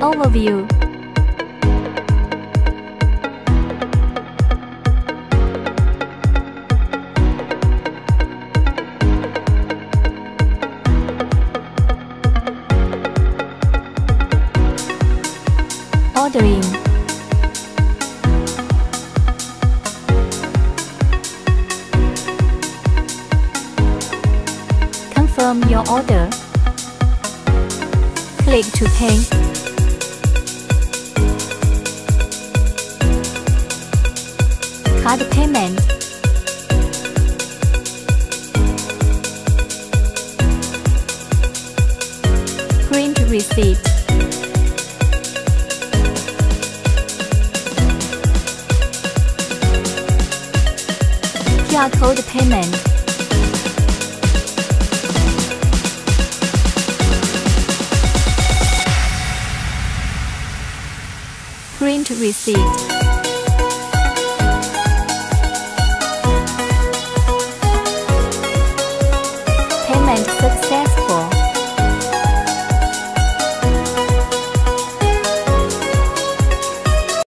Overview Ordering Confirm your order. Click to pay. Card payment. Print receipt. QR code payment. Print receipt. and success